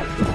Bye.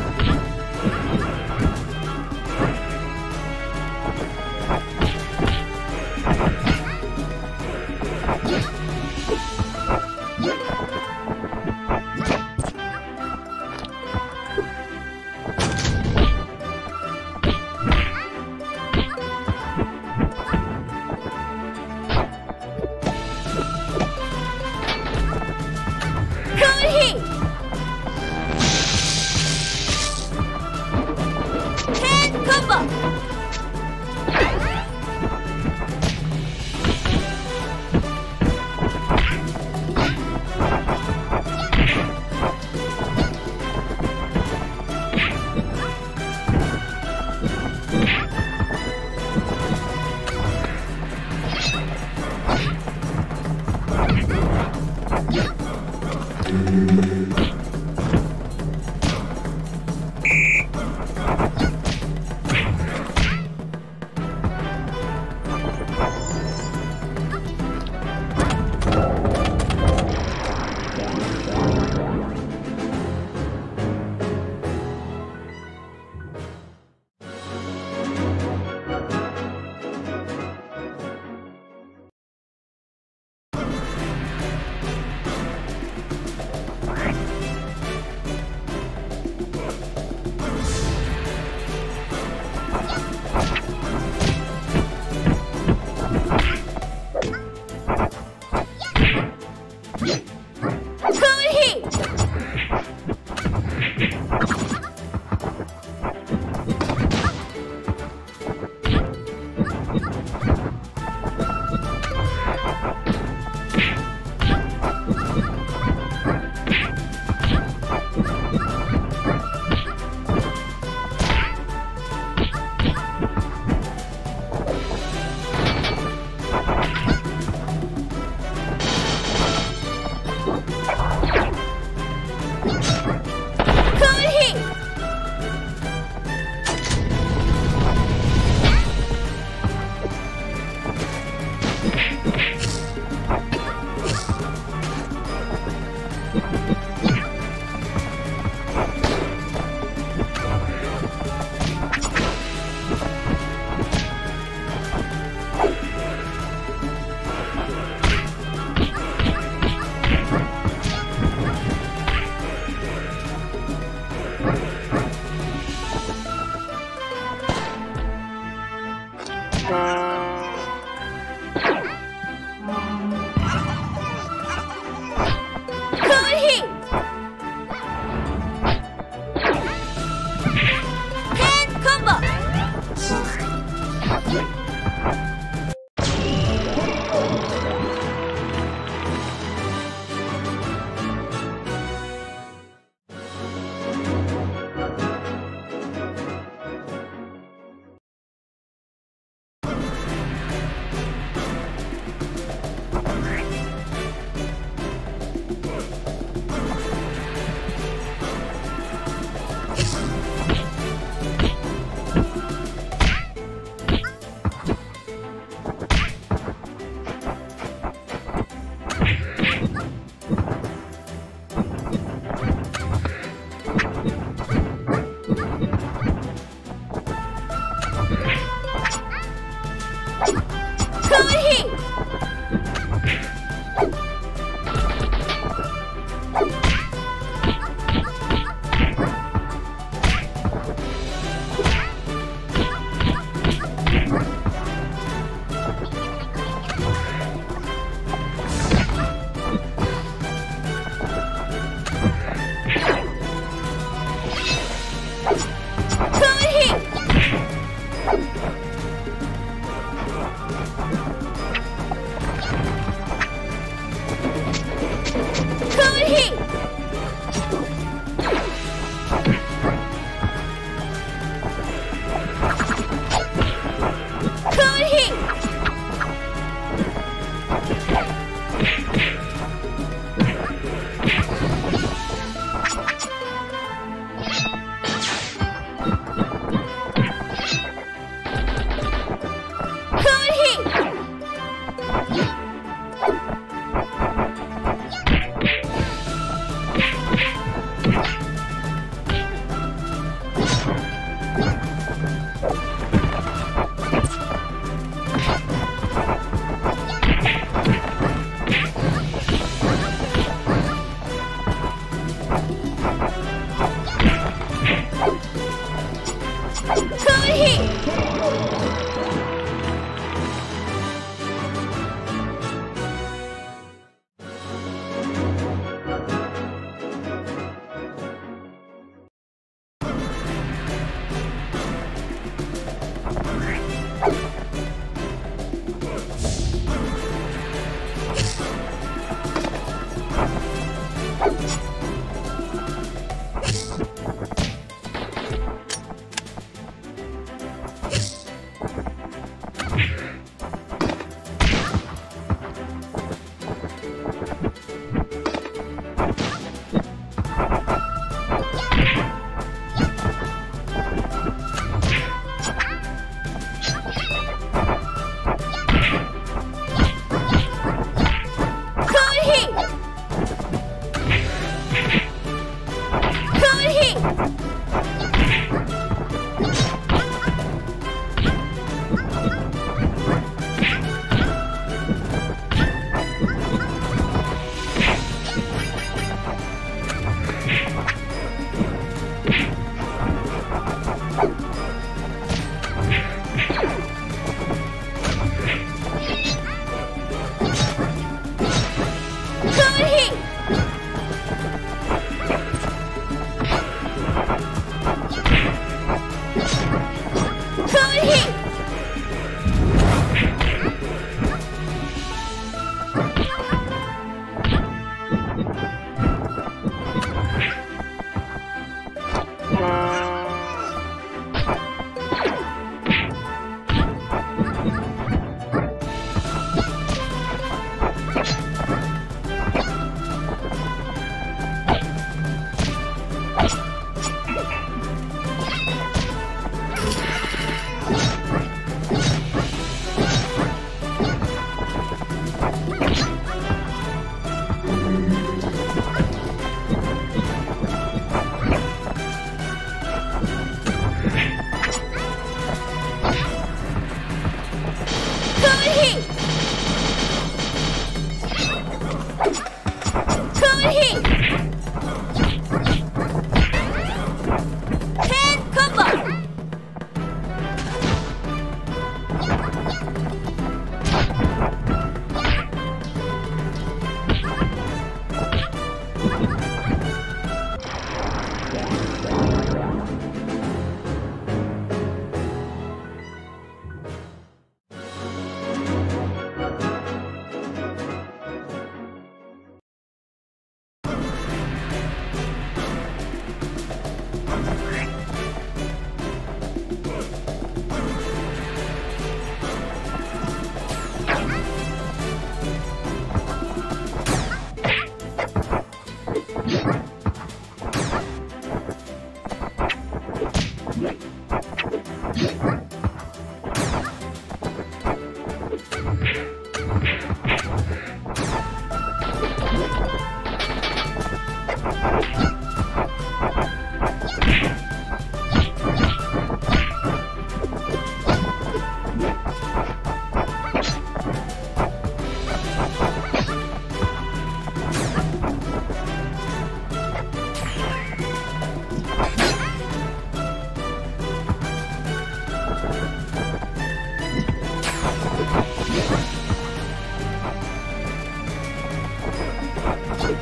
に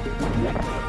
Yeah.